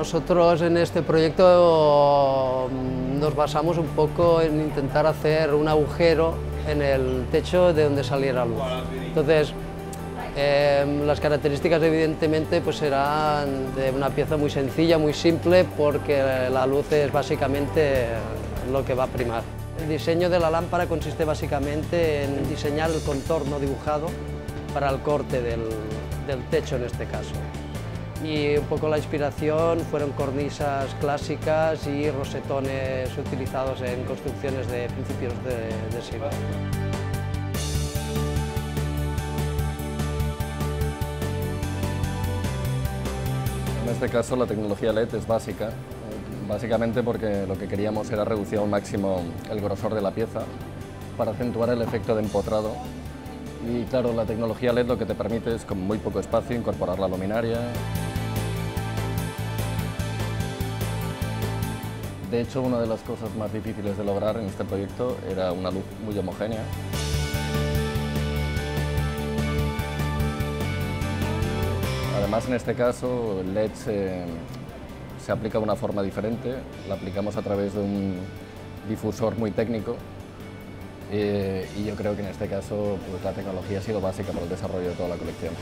Nosotros en este proyecto mm, nos basamos un poco en intentar hacer un agujero en el techo de donde saliera luz. Entonces, em, las características evidentemente pues serán de una pieza muy sencilla, muy simple, porque la luz es básicamente lo que va a primar. El diseño de la lámpara consiste básicamente en diseñar el contorno dibujado para el corte del techo en este caso y un poco la inspiración fueron cornisas clásicas y rosetones utilizados en construcciones de principios de, siglo. En este caso la tecnología LED es básica, básicamente porque lo que queríamos era reducir al máximo el grosor de la pieza para acentuar el efecto de empotrado y claro, la tecnología LED lo que te permite es con muy poco espacio incorporar la luminaria. De hecho, una de las cosas más difíciles de lograr en este proyecto era una luz muy homogénea. Además, en este caso, el LED se, aplica de una forma diferente. La aplicamos a través de un difusor muy técnico eh, y yo creo que en este caso pues, la tecnología ha sido básica para el desarrollo de toda la colección.